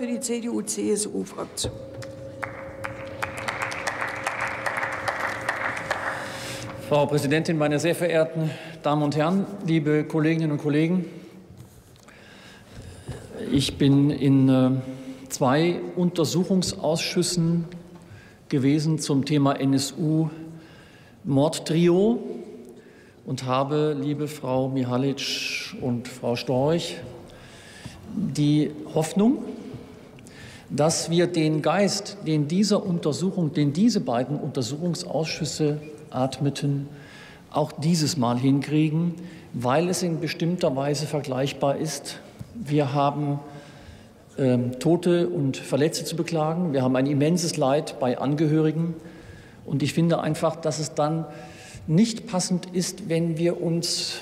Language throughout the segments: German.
für die CDU-CSU-Fraktion. Frau Präsidentin, meine sehr verehrten Damen und Herren, liebe Kolleginnen und Kollegen! Ich bin in äh, zwei Untersuchungsausschüssen gewesen zum Thema NSU-Mordtrio und habe, liebe Frau Mihalic und Frau Storch, die Hoffnung, dass wir den Geist, den dieser Untersuchung, den diese beiden Untersuchungsausschüsse atmeten, auch dieses Mal hinkriegen, weil es in bestimmter Weise vergleichbar ist. Wir haben ähm, Tote und Verletzte zu beklagen. Wir haben ein immenses Leid bei Angehörigen. Und ich finde einfach, dass es dann nicht passend ist, wenn wir uns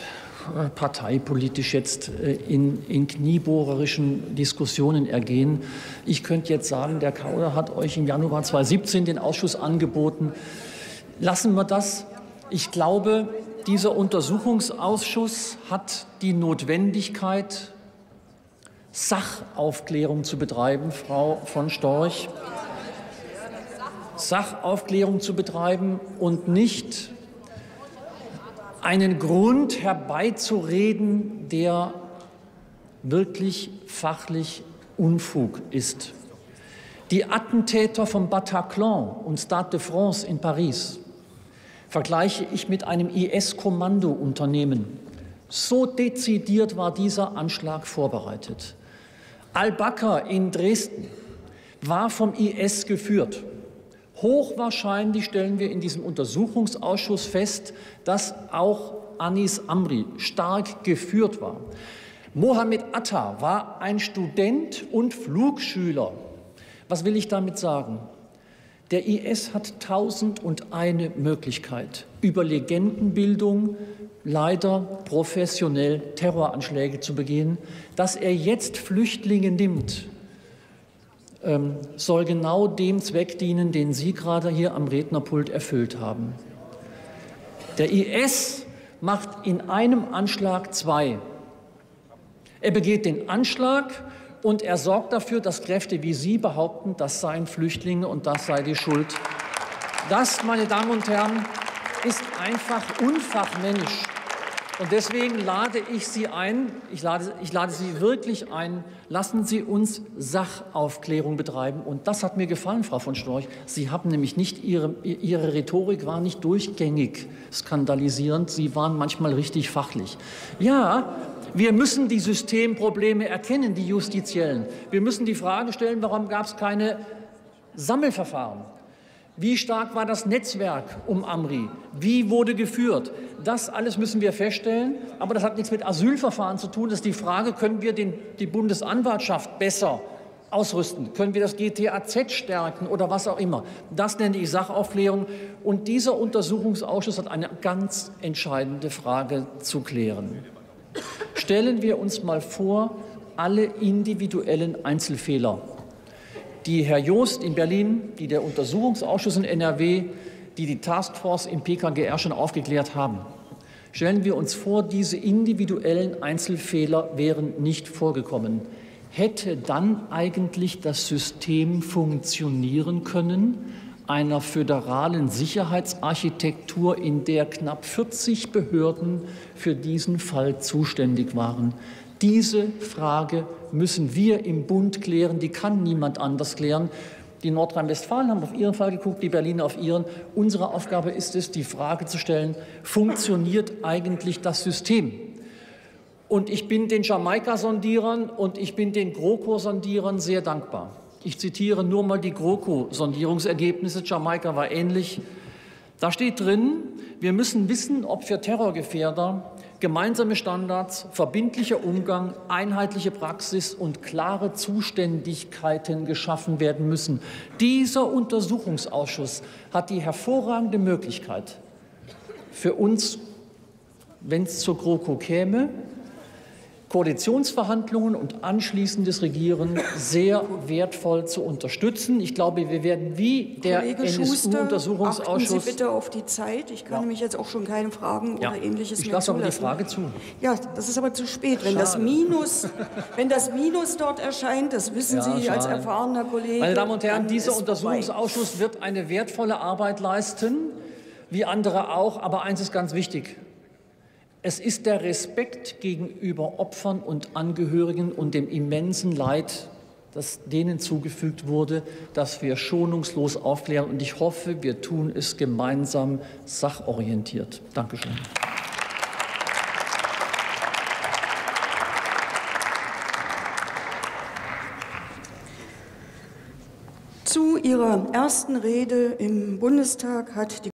parteipolitisch jetzt äh, in, in kniebohrerischen Diskussionen ergehen. Ich könnte jetzt sagen, der Kauder hat euch im Januar 2017 den Ausschuss angeboten. Lassen wir das. Ich glaube, dieser Untersuchungsausschuss hat die Notwendigkeit, Sachaufklärung zu betreiben, Frau von Storch. Sachaufklärung zu betreiben und nicht einen Grund herbeizureden, der wirklich fachlich Unfug ist. Die Attentäter vom Bataclan und Stade de France in Paris vergleiche ich mit einem IS-Kommandounternehmen. So dezidiert war dieser Anschlag vorbereitet. Al-Bakr in Dresden war vom IS geführt. Hochwahrscheinlich stellen wir in diesem Untersuchungsausschuss fest, dass auch Anis Amri stark geführt war. Mohammed Atta war ein Student und Flugschüler. Was will ich damit sagen? Der IS hat tausend und eine Möglichkeit, über Legendenbildung leider professionell Terroranschläge zu begehen. Dass er jetzt Flüchtlinge nimmt, soll genau dem Zweck dienen, den Sie gerade hier am Rednerpult erfüllt haben. Der IS macht in einem Anschlag zwei. Er begeht den Anschlag und er sorgt dafür, dass Kräfte wie Sie behaupten, das seien Flüchtlinge und das sei die Schuld. Das, meine Damen und Herren, ist einfach unfachmännisch. Und deswegen lade ich Sie ein, ich lade, ich lade Sie wirklich ein, lassen Sie uns Sachaufklärung betreiben. Und das hat mir gefallen, Frau von Storch. Sie haben nämlich nicht, Ihre, Ihre Rhetorik war nicht durchgängig skandalisierend, Sie waren manchmal richtig fachlich. Ja, wir müssen die Systemprobleme erkennen, die justiziellen. Wir müssen die Frage stellen, warum gab es keine Sammelverfahren? Wie stark war das Netzwerk um Amri? Wie wurde geführt? Das alles müssen wir feststellen. Aber das hat nichts mit Asylverfahren zu tun. Das ist die Frage, können wir den, die Bundesanwaltschaft besser ausrüsten? Können wir das GTAZ stärken oder was auch immer? Das nenne ich Sachaufklärung. Und dieser Untersuchungsausschuss hat eine ganz entscheidende Frage zu klären. Stellen wir uns mal vor, alle individuellen Einzelfehler die Herr Joost in Berlin, die der Untersuchungsausschuss in NRW, die die Taskforce im PKGR schon aufgeklärt haben. Stellen wir uns vor, diese individuellen Einzelfehler wären nicht vorgekommen. Hätte dann eigentlich das System funktionieren können, einer föderalen Sicherheitsarchitektur, in der knapp 40 Behörden für diesen Fall zuständig waren? Diese Frage müssen wir im Bund klären, die kann niemand anders klären. Die Nordrhein-Westfalen haben auf ihren Fall geguckt, die Berliner auf ihren. Unsere Aufgabe ist es, die Frage zu stellen, funktioniert eigentlich das System? Und ich bin den Jamaika-Sondierern und ich bin den GroKo-Sondierern sehr dankbar. Ich zitiere nur mal die GroKo-Sondierungsergebnisse. Jamaika war ähnlich. Da steht drin, wir müssen wissen, ob für Terrorgefährder gemeinsame Standards, verbindlicher Umgang, einheitliche Praxis und klare Zuständigkeiten geschaffen werden müssen. Dieser Untersuchungsausschuss hat die hervorragende Möglichkeit für uns, wenn es zur GroKo käme, Koalitionsverhandlungen und anschließendes Regieren sehr wertvoll zu unterstützen. Ich glaube, wir werden wie der NSU-Untersuchungsausschuss. Achten Sie bitte auf die Zeit. Ich kann ja. nämlich jetzt auch schon keine Fragen ja. oder ähnliches ich mehr lasse aber die Frage zu. Ja, das ist aber zu spät. Wenn das Minus, wenn das Minus dort erscheint, das wissen ja, Sie schade. als erfahrener Kollege. Meine Damen und Herren, dieser Untersuchungsausschuss vorbei. wird eine wertvolle Arbeit leisten, wie andere auch. Aber eins ist ganz wichtig. Es ist der Respekt gegenüber Opfern und Angehörigen und dem immensen Leid, das denen zugefügt wurde, dass wir schonungslos aufklären. Und ich hoffe, wir tun es gemeinsam sachorientiert. Dankeschön. Zu Ihrer ersten Rede im Bundestag hat die